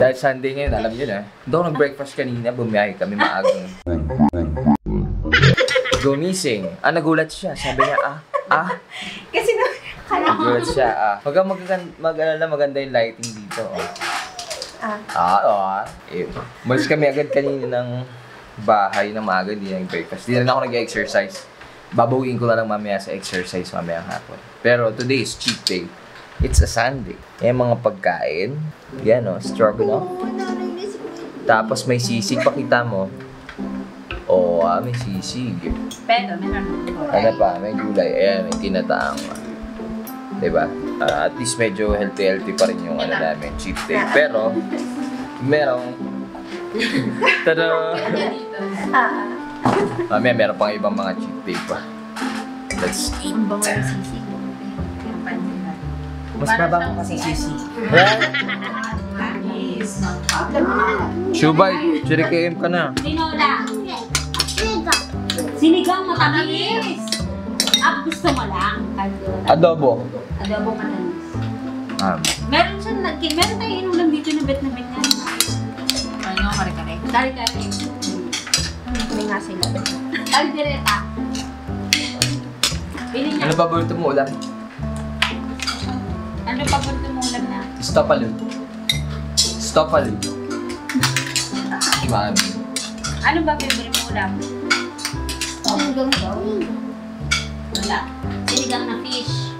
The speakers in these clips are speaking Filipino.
Dahil Sunday ngayon, alam niyo na. Doon nag-breakfast kanina, bumiyahe kami maagang. Gumising. Ah, nagulat siya. Sabi niya, ah, ah. Kasi na, kala ko. Nagulat siya, ah. Huwag kang mag- mag-alala, maganda yung lighting dito. Oh. Ah, Ah, oo, ah. Eh, Umalis kami agad kanina ng bahay na maaga, hindi na breakfast. Hindi na ako nag-exercise. Babawiin ko na lang mamaya sa exercise mamaya hapon. Pero today is cheat day. It's a Sunday. Yung mga pagkain. Yan o, stroganoff. oo, narinig ko. Tapos may sisig, pakita mo. Oo, ah, may sisig. Pero, meron. Ano pa, may gulay. Ayan, may tinataang. Diba? Ah, at least medyo healthy-healthy pa rin yung ano namin, cheat day. Pero, merong... Tada! Ah, Mamaya meron pang ibang mga cheat day pa. Let's eat. Ang bango yung sisig. Yung pansinan. Mas mabango kasi sisig. Shubay, ka na. Tinola. Sinigang matamis. Ah, gusto mo lang. Adobo. Adobo matamis. Ah, Meron siya, meron tayo inulam dito na bet na bet na. Ano, kare-kare? Kare-kare. Nga sila. Aldereta. Bili niya. ano paborito mo ulam? Ano pa ba mo ulam na? Stopalu. Stopalu. Mami. Ano ba favorite mo ulam? Hanggang daw. Wala. Sinigang na fish.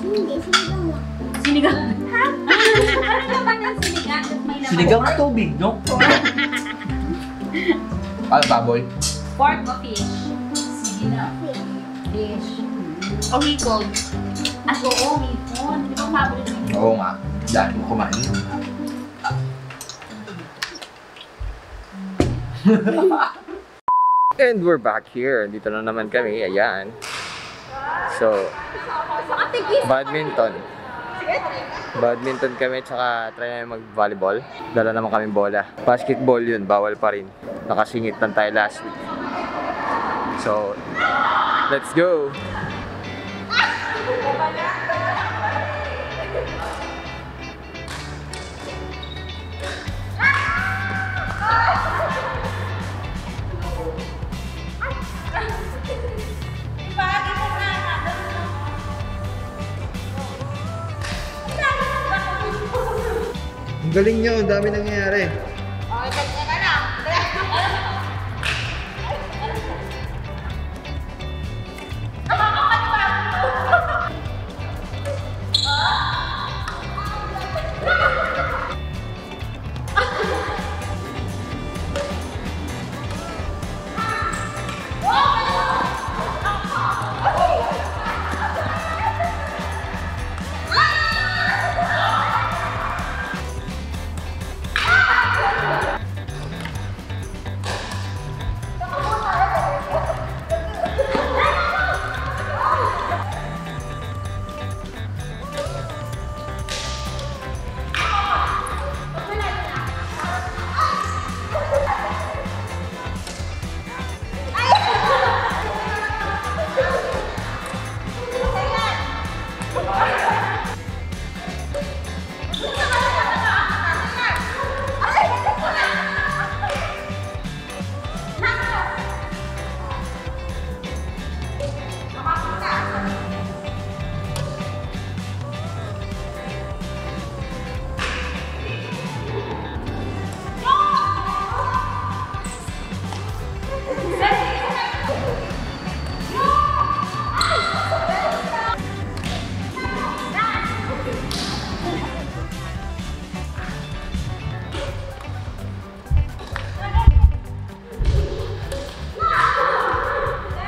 Hindi, sinigang mo. Sinigang. Ha? ano naman ang sinigang? Sinigang na tubig, no? Ano baboy? Pork o fish? Sige na. Fish. O hipon? At oo, hipon. Di ba favorite mo? Oo nga. Dahil mo kumain. And we're back here. Dito na naman kami. Ayan. So, badminton. Badminton kami, tsaka try namin mag-volleyball. Dala naman kami bola. Basketball yun, bawal pa rin. Nakasingit lang tayo last week. So, let's go! Ang galing nyo, ang dami nangyayari.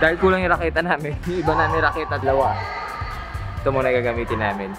Dahil kulang yung raketa namin, yung iba namin raketa dalawa. Ito muna gagamitin namin.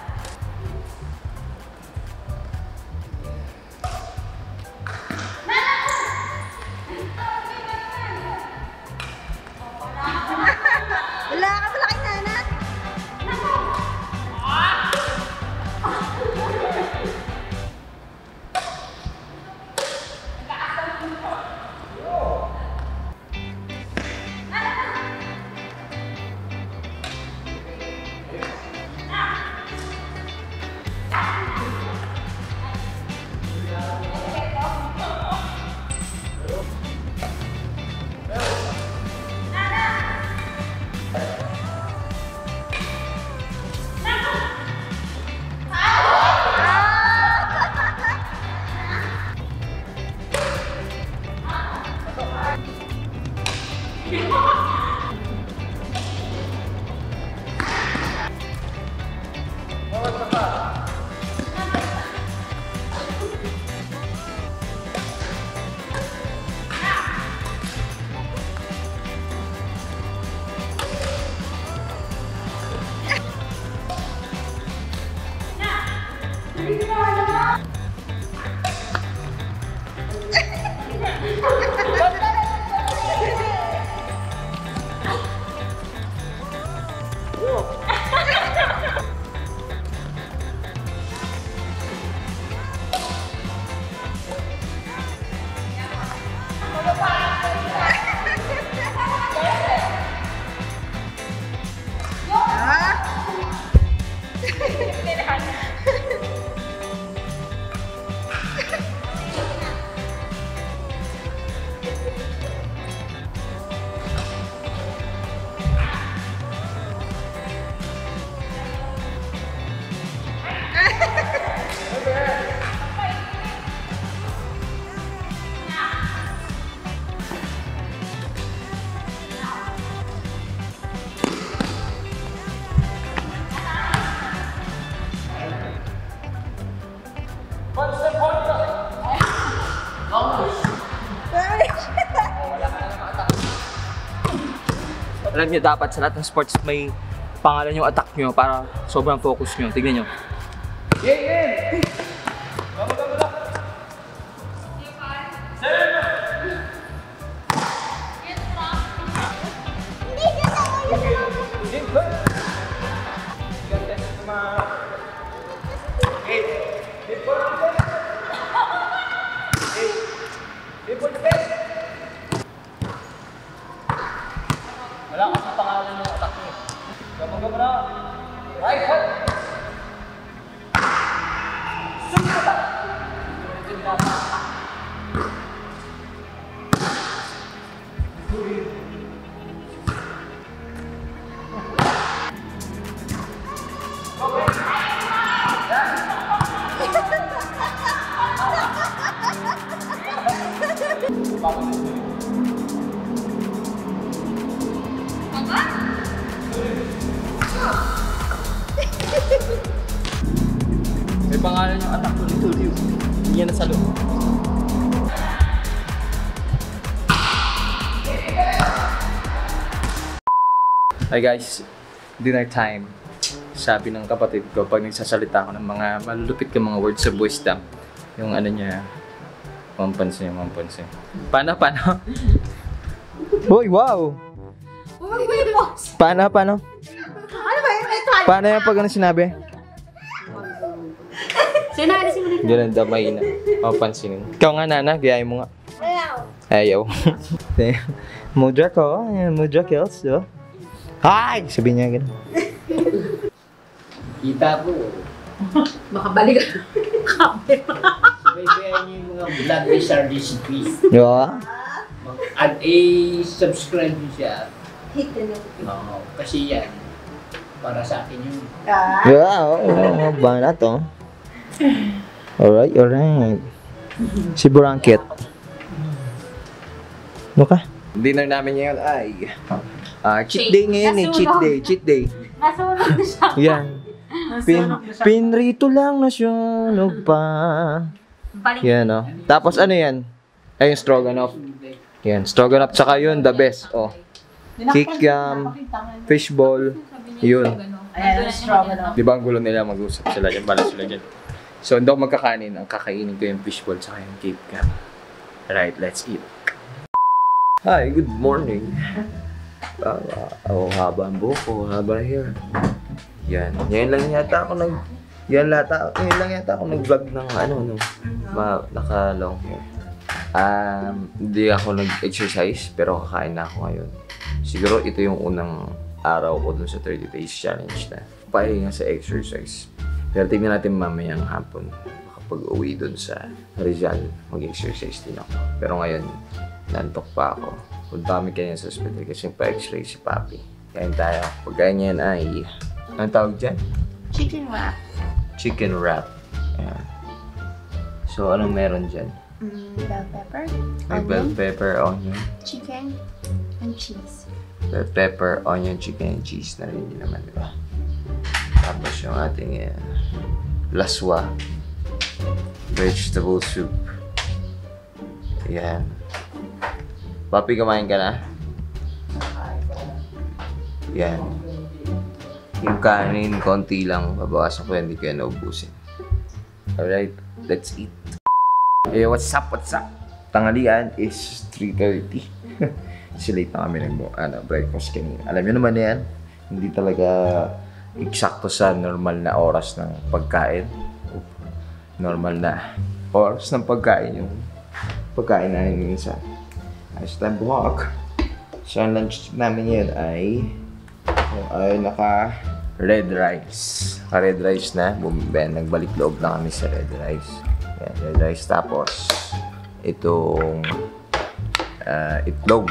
Alam niyo, dapat sa lahat ng sports may pangalan yung attack nyo para sobrang focus nyo. Tignan nyo. Wala May Hi guys, dinner time. Sabi ng kapatid ko, pag nagsasalita ako ng mga malulupit ka mga words sa wisdom, yung ano niya, mampansin, mampansin. Paano, paano? Hoy, wow! Mo yung boss. Paano, paano? Ano ba yun? Ito. Paano yung pag ano sinabi? Sinali si Mulita. Ganun daw, mahina. Mapansinin. Ikaw nga, Nana, gayahin mo nga. Ayaw. Ayaw. Mudra ko. Mudra kills, oh. Hi! Sabi niya ganun. Kita po. Baka balik May kaya niyo yung mga vlog ni Sir recipes. Yeah. At i-subscribe niyo siya. Hit the notification. Oo, kasi yan. Para sa akin yung Ah. Yeah, oo. Oh, ba na to? Alright, alright. Si Burankit. Ano ka? Dinner namin ngayon ay... ah cheat day ngayon eh. Cheat day, cheat day. Nasunog na siya. Yan. Pin, pinrito lang na sunog pa. Balik. Yan, oh. Tapos ano yan? Ay, yung stroganoff. Yan, stroganoff. Tsaka yun, the best. Oh. Kikiam, fishball. Yun. Ayan, strong. Di ba ang gulo nila mag-usap sila dyan, bala sila dyan. So, hindi ako magkakanin. Ang kakainin ko yung fishball tsaka yung cake cam. Right, let's eat. Hi, good morning. Uh, oh, haba ang buhok ko, haba hair. Yan. Ngayon lang yata ako nag... Yan lata, ngayon lang yata ako nag-vlog ng ano, no, ma, naka-long hair. Um, hindi ako nag-exercise, pero kakain na ako ngayon. Siguro ito yung unang araw ko dun sa 30 days challenge na. Pahinga sa exercise. Pero tingnan natin mamayang hapon. Kapag uwi dun sa Rizal, mag-exercise din ako. Pero ngayon, nantok pa ako. Punta kami kanya sa hospital kasi pa-x-ray si Papi. Kain tayo. Pagkain niyan ay, anong tawag dyan? Chicken wrap. Chicken wrap. Ayan. So, anong meron dyan? Mm, bell pepper. May bell onion, pepper, onion. chicken, and cheese. Bell pepper, onion, chicken, and cheese na rin yun naman, di ba? Tapos yung ating uh, laswa. Vegetable soup. Yan. Papi, kumain ka na? Yan. Yung kanin, konti lang. Babawasan ko yan, hindi ko yan naubusin. Alright, let's eat. Eh, what's up, what's up? Tanghalian is 3.30. Kasi late na kami nag ano, breakfast kanina. Alam niyo naman yan, hindi talaga eksakto sa normal na oras ng pagkain. Normal na oras ng pagkain yung pagkain namin minsan. Ayos tayong buhok. So, ang lunch namin ngayon ay ay naka red rice. Naka red rice na. Bumben, nagbalik loob na kami sa red rice. Yan, red rice. Tapos, itong ah, itlog.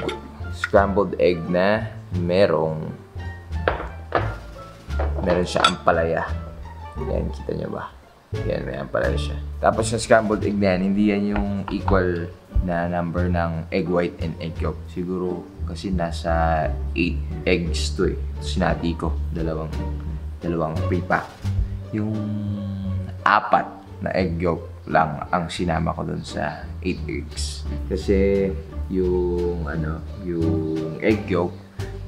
Scrambled egg na merong meron siya ampalaya. Yan, kita nyo ba? Yan, may ampalaya siya. Tapos yung scrambled egg na yan, hindi yan yung equal na number ng egg white and egg yolk. Siguro kasi nasa 8 eggs to eh. Sinati ko, dalawang, dalawang pre-pack. Yung apat na egg yolk lang ang sinama ko dun sa 8 eggs. Kasi yung ano, yung egg yolk,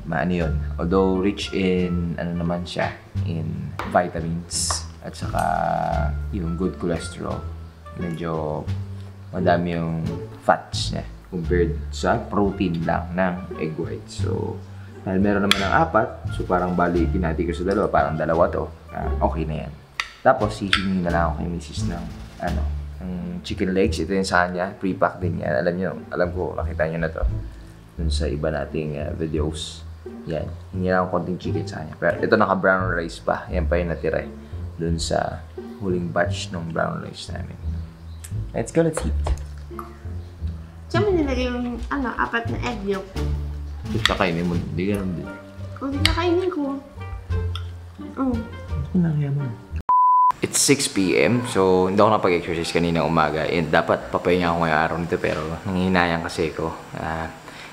maano yun. Although rich in, ano naman siya, in vitamins at saka yung good cholesterol. Medyo madami yung fats niya compared sa protein lang ng egg white. So, dahil meron naman ng apat, so parang bali pinati ko sa dalawa, parang dalawa to, ah, okay na yan. Tapos, hihingi na lang ako kay misis ng, ano, ng chicken legs. Ito yung sa kanya, pre-pack din yan. Alam nyo, alam ko, nakita nyo na to. Dun sa iba nating ah, videos. Yan, hingi lang konting chicken sa kanya. Pero ito naka-brown rice pa. Yan pa yung natira eh. Dun sa huling batch ng brown rice namin. Let's go, let's eat. Saan mo nilagay yung, ano, apat na egg yolk? Ito kakainin mo, hindi ganun din. Kung di nakainin ko. Mm. It's 6 p.m. So, hindi ako napag-exercise kanina umaga. And dapat papahinga ako ngayong araw nito. Pero, nangihinayang kasi ko. Ah,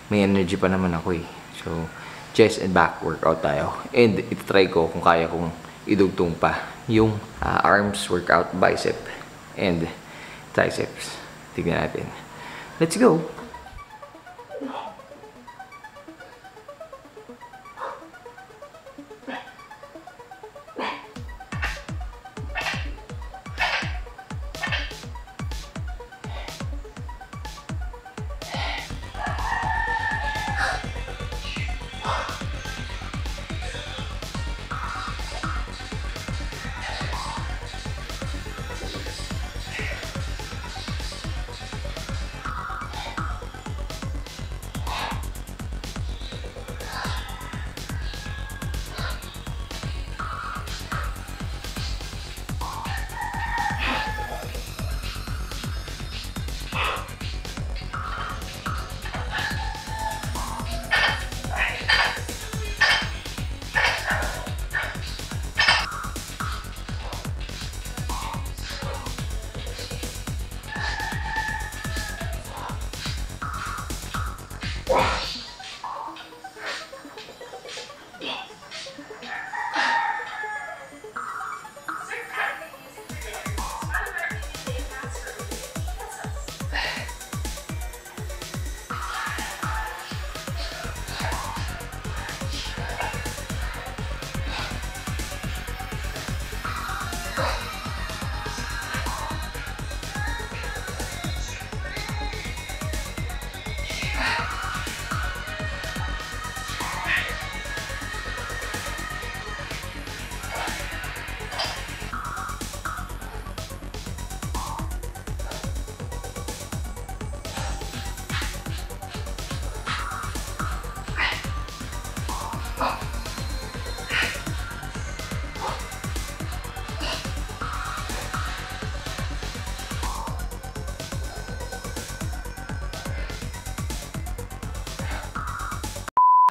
may energy pa naman ako eh. So, chest and back workout tayo. And itry ko kung kaya kong idugtong pa yung ah, arms workout, bicep, and triceps. Tignan natin. Let's go!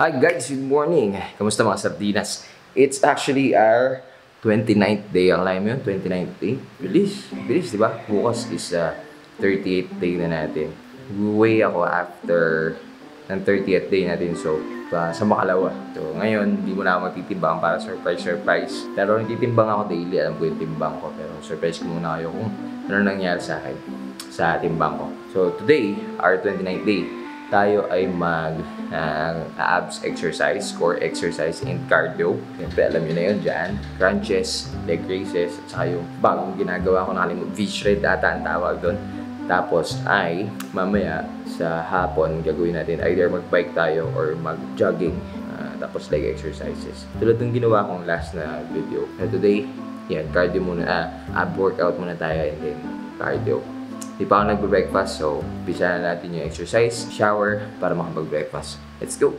Hi guys, good morning. Kamusta mga sardinas? It's actually our 29th day. Ang mo yun, 29th day. Bilis, bilis, di ba? Bukas is uh, 38th day na natin. Way ako after ng 30th day natin so pa sa makalawa. So ngayon, hindi mo na ako magtitimbang para surprise surprise. Pero nagtitimbang ako daily, alam ko yung timbang ko. Pero surprise ko muna kayo kung ano nangyari sa akin sa timbang ko. So today, our 29th day, tayo ay mag uh, abs exercise, core exercise and cardio. Siyempre, alam nyo na yun dyan. Crunches, leg raises, at saka yung bagong ginagawa ko nakalimut. V-shred ata ang tawag doon. Tapos ay mamaya sa hapon gagawin natin either mag-bike tayo or mag-jogging. Ah, tapos leg exercises. Tulad ng ginawa kong last na video. Na today, yan, cardio muna, ah, ab workout muna tayo and then cardio. Di pa ako nagbe-breakfast, so bisa na natin yung exercise, shower, para makapag-breakfast. Let's go!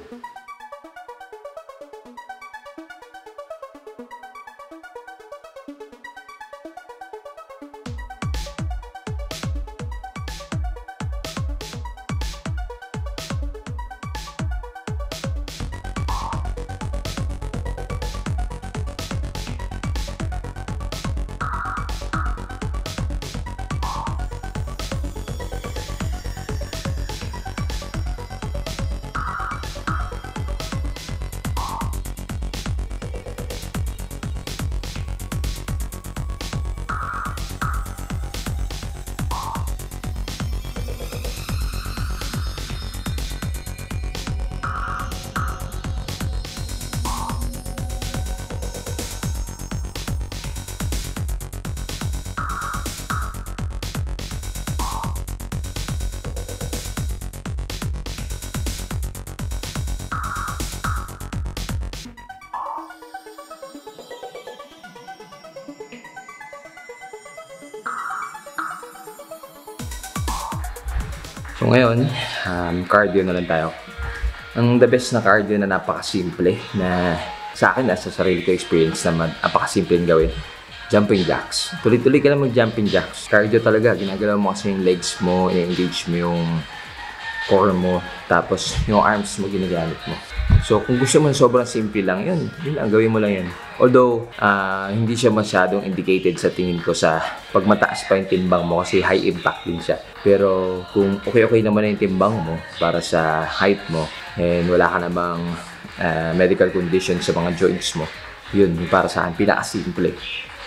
So ngayon, um, cardio na lang tayo. Ang the best na cardio na napakasimple na sa akin, ah, sa sarili ko experience naman, napakasimple gawin. Jumping jacks. Tuloy-tuloy ka lang mag-jumping jacks. Cardio talaga. Ginagalaw mo kasi yung legs mo, i-engage mo yung core mo, tapos yung arms mo ginagamit mo. So, kung gusto mo sobrang simple lang, yun, yun lang, gawin mo lang yun. Although, ah, hindi siya masyadong indicated sa tingin ko sa pag mataas pa yung timbang mo kasi high impact din siya. Pero kung okay-okay naman na yung timbang mo para sa height mo and wala ka namang ah, medical condition sa mga joints mo, yun, para sa akin, pinaka-simple.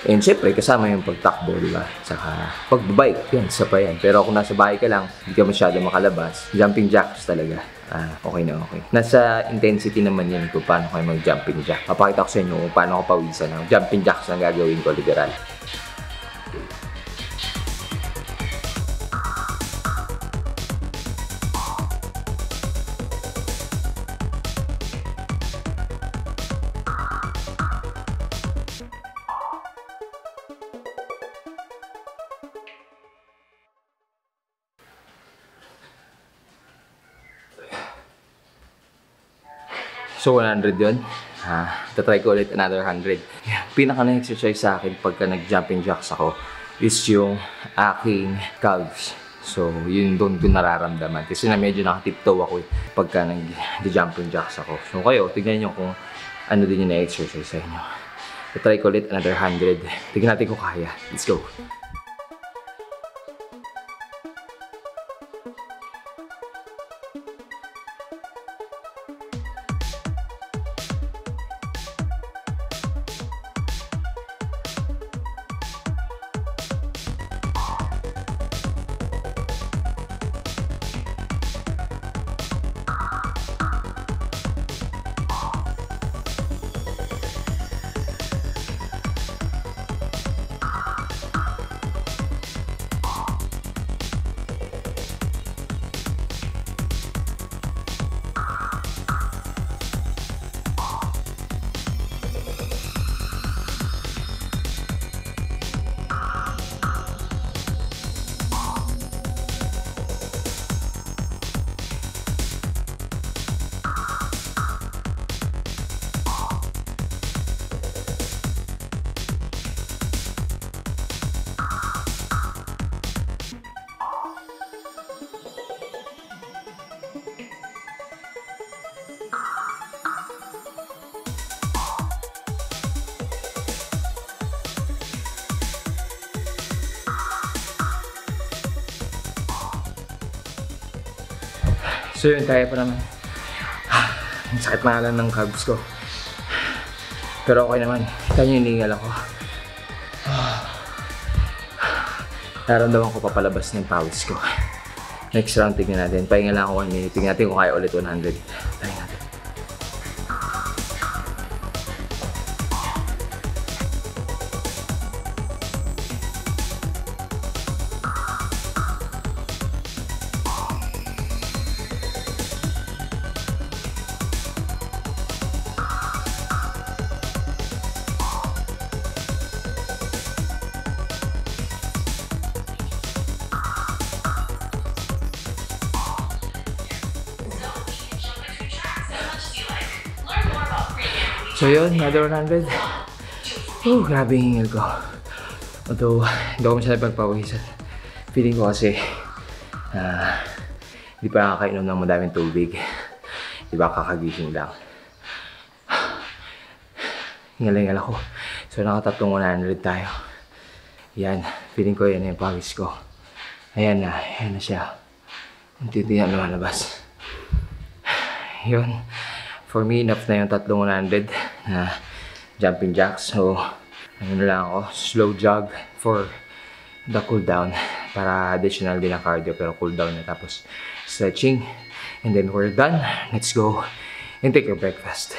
And syempre, kasama yung pagtakbo, di ba? Saka pagbabike, yun, isa pa yan. Pero kung nasa bahay ka lang, hindi ka masyado makalabas, jumping jacks talaga. Ah, okay na okay. Nasa intensity naman yan kung paano kayo mag-jumping jack. Papakita ko sa inyo kung paano ko pawisan ng jumping jacks na gagawin ko literal. So, 100 yun. Ha, tatry ko ulit another 100. Pinaka na-exercise sa akin pagka nag-jumping jacks ako is yung aking calves. So, yun doon ko nararamdaman. Kasi na medyo nakatiptoe ako eh, pagka nag-jumping jacks ako. So, kayo, tignan nyo kung ano din yung na-exercise sa inyo. Tatry ko ulit another 100. Tignan natin kung kaya. Let's go. So yun, kaya pa naman. Ang sakit na lang ng calves ko. Pero okay naman. Kaya hiningal ako. Naramdaman ko papalabas ng pawis ko. Next round, tignan natin. Pahinga lang ako 1 minute. Tignan natin kung kaya ulit 100. So yun, another 100. Oh, grabe yung hingal ko. Although, hindi ako masyadong pagpawisan. Feeling ko kasi, ah, hindi pa nakakainom ng madaming tubig. Di ba, kakagising lang. Hingal-hingal ako. So, nakatatlong 100 tayo. Yan, feeling ko yan yung pawis ko. Ayan na, ayan na siya. Unti-unti na lumalabas. Yun. For me, enough na yung tatlong 100 na jumping jacks. So, ano na lang ako, slow jog for the cool down. Para additional din ang cardio, pero cool down na. Tapos, stretching. And then we're done. Let's go and take your breakfast.